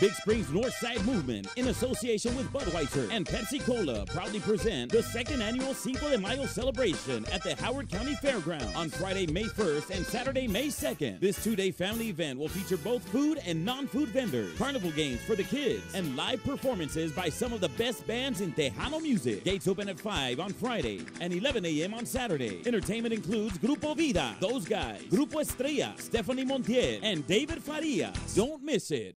Big Springs Northside Movement, in association with Budweiser and Pepsi Cola, proudly present the second annual Cinco de Mayo celebration at the Howard County Fairground on Friday, May 1st and Saturday, May 2nd. This two day family event will feature both food and non food vendors, carnival games for the kids, and live performances by some of the best bands in Tejano music. Gates open at 5 on Friday and 11 a.m. on Saturday. Entertainment includes Grupo Vida, Those Guys, Grupo Estrella, Stephanie Montiel, and David Faria. Don't miss it.